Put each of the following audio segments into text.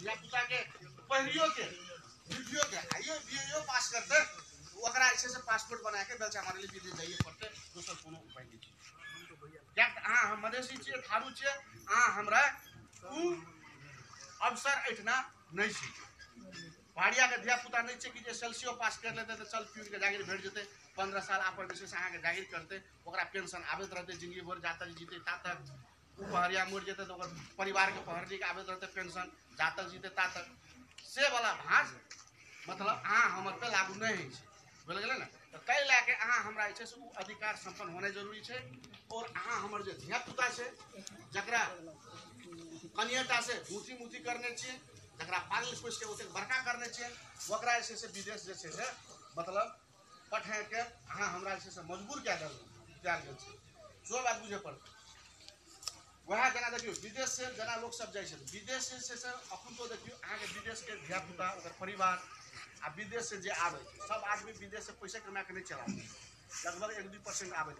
धिया पुता के पहिरियो के ड्यूटियो के। आइयो बीए पास करते ओकरा ऐसे से पासपोर्ट बना के बेलचा मारे लिए विदेश जाइए पड़ते दोसर कोनो उपाय नहीं क्या अहाँ हम मधेसी छियै थारू छियै। अहाँ हमरा उ अवसर एठना नहीं छी। पहाड़िया के धिया नहीं छै कि जे सेल्सियो पास कर लेते तो चल पीट के जागिर भेट जेते। पंद्रह साल जे छै से अहाँके जागिर करते। पेंशन आबैत रहते ज़िंदगी भर जा तक जीते ता तक पहरिया मर जेते तो ओकर परिवार के पहरनी के आबैत रहते पेंशन जा तक जीते ता तक से वाला भाँज मतलब अहाँ हमर पे लागू नहीं होइ छै। बोल गेलै ने? तो कई लए के अहाँ हमरा जे छै से उ अधिकार संपन्न होनाइ ज़रूरी छै और अहाँ हमर जे धिया पुता छै, जकरा कनियता से मूती मूती करने छियै, जकरा पाल पोसि के ओतेक बड़का करने छियै, ओकरा जे छै से विदेश जे छै से मतलब पठाए के अहाँ हमरा जे छै से मजबूर कए देल कयल गेल छै। सेहो बात बुझे पड़तै। वएह जेना देखियौ, विदेश से जेना सब जाइ छै विदेश से अखन तो देखियौ विदेश के धिया पुता ओकर परिवार, आ विदेश से जे आबै सब आदमी विदेश से पैसे कमा के नहीं चलाबै लगभग एक दू परसेंट आबै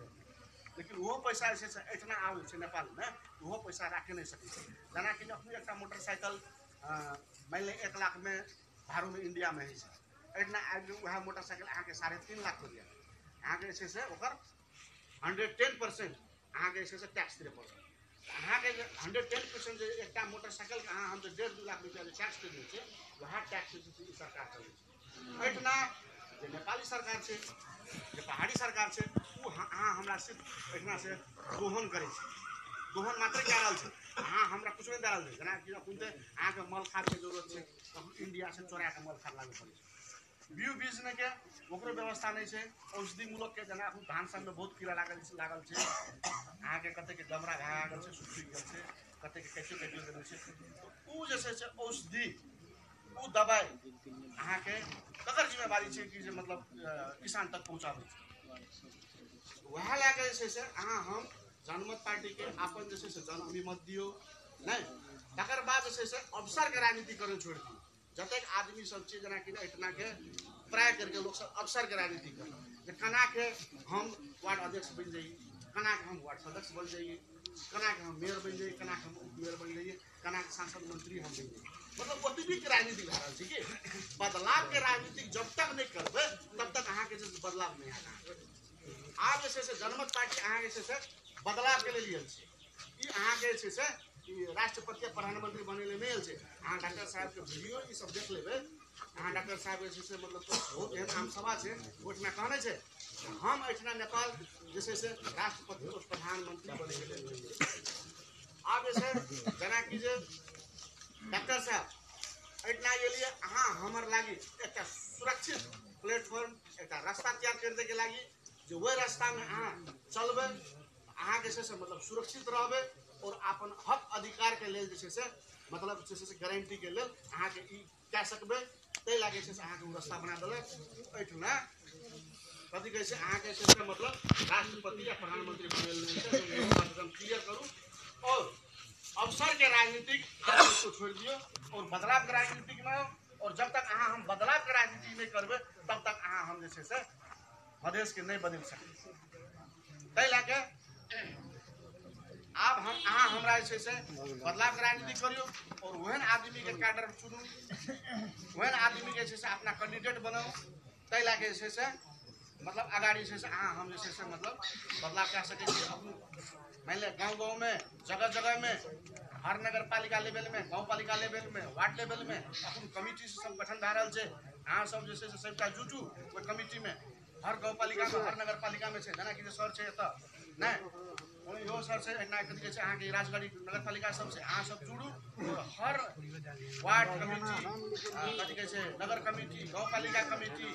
लेकिन ओहो पैसा जे छै से एहिठिना आबै छै पैसा राखि नहि सकै छै। जेनाकि अखनी एकटा मोटरसाइकिल मानि लिअ एक लाखमे भाड़ोमे इंडियामे होइ छै, एहिठिना आबि गेल, उएह मोटरसाइकिल अहाँके साढ़े तीन लाख जायत अहाँके जे छै से हंड्रेड टेन परसेंट अहाँके जे छै से टैक्स दिअ पड़त। अहाँके जे हंड्रेड टेन परसेंट जे एकटा मोटरसाइकिलके अहाँ हम जे डेढ़ दू लाख रुपैआ जे टैक्स दे दै छियै वएह टैक्स सरकार जे नेपाली सरकार छै, जे पहाड़ी सरकार ओ ह- अहाँ हमरा सिर्फ़ एहिठिना से दोहन करै दोहन मात्र कए रहल छै। अहाँ हमरा कुछ नहि दए रहल छै। जेनाकि अखुनते अहाँके मल खादके ज़रूरत छै, तखन इंडिया से चोरा के मल खाद लागे पड़ै बीउ बीजने के ओकरो व्यवस्था नहीं छै। औषधि मूलक के जेना अखन धान सब में बहुत कीड़ा लागल छै लागल छै। अहाँके कते के गमरा भए गेल छै सुखि गेल छै कते के कैसे कैसे देने छै। उ जे छै से औषधि उ दबाइ अहाँके ककर जिम्मेवारी छै कि जे मतलब किसान तक पहुँचाबै छै? वएह लए कऽ जे छै से अहाँ हम जनमत पार्टीके अपन जे छै से जन अभिमत दियौ नहि तकर बाद जे छै से अवसरके राजनीति करय छोड़ि दियौ। जतेक आदमी सब छै जेनाकि एहिठिना के प्राय करके लोक सब अवसरके राजनीति कर केना के हम वार्ड अध्यक्ष बन जाइए केना के हम वार्ड सदस्य बन जाइए केना के हम मेयर बन जाइए केना के हम उप मेयर बन जाइए केना के सांसद मंत्री हम बन जाइए। मतलब ओतबी के राजनीति भए रहल छै कि बदलाव के राजनीति जब तक नहीं करबै, तब तक अहाँके जे छै बदलाव नहीं आएगा आज जे से जनमत पार्टी अहाँ से बदलाव के लिए अहाँके जे से राष्ट्रपति प्रधानमंत्री बनै नहि आयल अहाँ डॉक्टर साहबके वीडियो ई सब देख लेबै अहाँ डॉक्टर साहब जे से मतलब बहुत एहन आम सभा ओहिठिना कहने कि हम एहिठिना नेपाल जे से राष्ट्रपति और प्रधानमंत्री बनै के लेल। आब जे जेनाकि जे डॉक्टर साहब एहिठिना एलियै अहाँ हमर लागि एकटा सुरक्षित प्लेटफॉर्म एकटा रास्ता तैयार कर दैके लागि जे ओहि रास्तामे अहाँ चलबै अहाँ जे छै से मतलब सुरक्षित रहबै और अपन हक अधिकारके लेल जे छै से मतलब जे से गारंटीके लेल अहाँके ई कए सकबै। ताहि लए से अहाँके ओ रास्ता बना देलक एहिठिना कथी कहै छै, अहाँके से मतलब राष्ट्रपति या प्रधानमंत्री बनै लेल नहि छै क्लियर करू। और अवसर के राजनीतिक दियो और बदलाव के राजनीतिक में और जब तक अहाँ हम बदलाव के राजनीति नहीं करबै, तब तक अहाँ हम जे से मधेश के नहीं बदल सकबै। ताहि लए के आब हम अहाँ हमरा जे से बदलाव के राजनीति करियो और ओहन आदमी के कैडर चुनू। ओहन आदमी के से अपना कैंडिडेट बनाउ। ताहि लए के जे से मतलब अगाडि जे से अहाँ हम जे से मतलब बदलाव कए सकै मानि लिअ गाँव गाँव में जगह जगह में हर नगर पालिका लेवल में गाँव पालिका लेवल में वार्ड लेवल में अपन कमिटी से सब गठन भए रहल छै। अहाँ सब जे से सबटा जुटू ओहि कमिटी में हर गाँव पालिका में हर नगर पालिका में छै। जेनाकि जे सर छै एतऽ नहि ओहि इहो सर छै एना कथी कहै छै, अहाँके राजगढ़ी सब जुड़ू। हर वार्ड कमिटी कथी कहै छै, नगर कमिटी गाँव पालिका कमिटी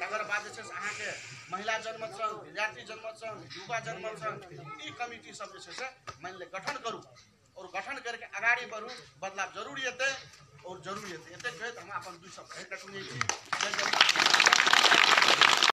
तकर बाद जे छै से महिला जनमत संघ विद्यार्थी जनमत संघ युवा जनमत संघ ई कमिटी सब जे छै से गठन करू और गठन करके अगाडि बढ़ू, बदलाव ज़रूर एतै, और ज़रूर एतै। एतेक कहैत हम अपन दुइ सब कहि कटने छी।